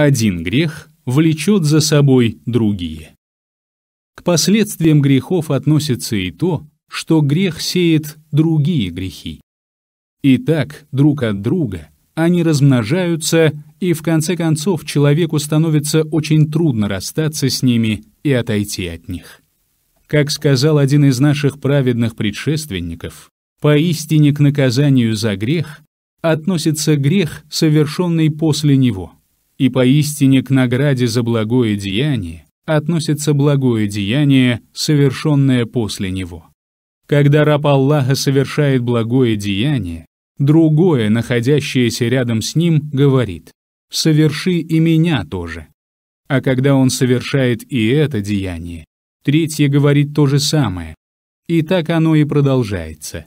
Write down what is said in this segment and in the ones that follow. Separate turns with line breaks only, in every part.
Один грех влечет за собой другие. К последствиям грехов относится и то, что грех сеет другие грехи. Итак, друг от друга они размножаются, и в конце концов человеку становится очень трудно расстаться с ними и отойти от них. Как сказал один из наших праведных предшественников, поистине к наказанию за грех относится грех, совершенный после него, и поистине к награде за благое деяние относится благое деяние, совершенное после него. Когда раб Аллаха совершает благое деяние, другое, находящееся рядом с ним, говорит «соверши и меня тоже». А когда он совершает и это деяние, третье говорит то же самое. И так оно и продолжается.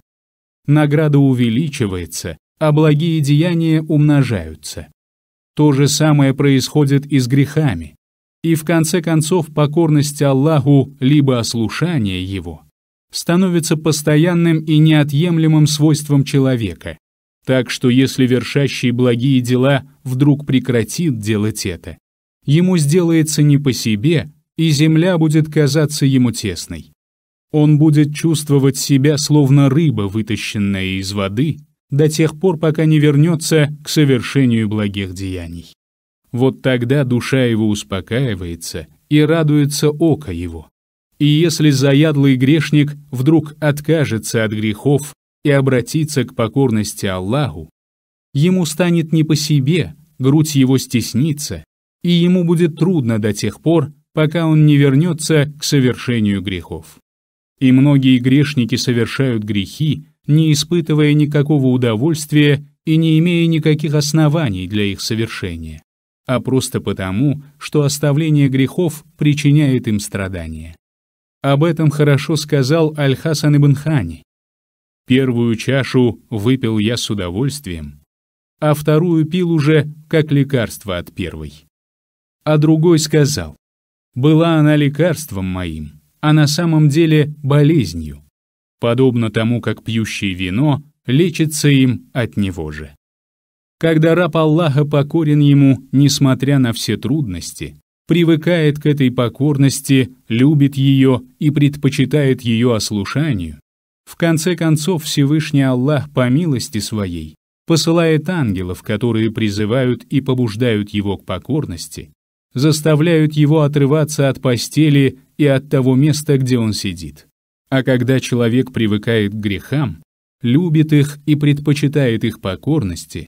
Награда увеличивается, а благие деяния умножаются. То же самое происходит и с грехами. И в конце концов покорность Аллаху либо ослушание Его становится постоянным и неотъемлемым свойством человека. Так что если вершащий благие дела вдруг прекратит делать это, ему сделается не по себе, и земля будет казаться ему тесной. Он будет чувствовать себя словно рыба, вытащенная из воды, до тех пор, пока не вернется к совершению благих деяний. Вот тогда душа его успокаивается и радуется око его. И если заядлый грешник вдруг откажется от грехов и обратится к покорности Аллаху, ему станет не по себе, грудь его стеснится, и ему будет трудно до тех пор, пока он не вернется к совершению грехов. И многие грешники совершают грехи, не испытывая никакого удовольствия и не имея никаких оснований для их совершения, а просто потому, что оставление грехов причиняет им страдания. Об этом хорошо сказал Аль-Хасан ибн Хани. Первую чашу выпил я с удовольствием, а вторую пил уже как лекарство от первой. А другой сказал, была она лекарством моим, а на самом деле болезнью, подобно тому, как пьющий вино лечится им от него же. Когда раб Аллаха покорен ему, несмотря на все трудности, привыкает к этой покорности, любит ее и предпочитает ее ослушанию, в конце концов Всевышний Аллах по милости своей посылает ангелов, которые призывают и побуждают его к покорности, заставляют его отрываться от постели и от того места, где он сидит. А когда человек привыкает к грехам, любит их и предпочитает их покорности,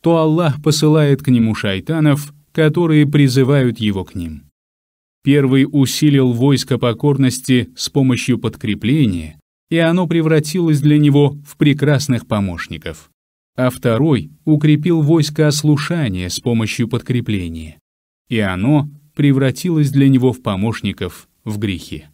то Аллах посылает к нему шайтанов, которые призывают его к ним. Первый усилил войско покорности с помощью подкрепления, и оно превратилось для него в прекрасных помощников. А второй укрепил войско ослушания с помощью подкрепления, и оно превратилось для него в помощников в грехе.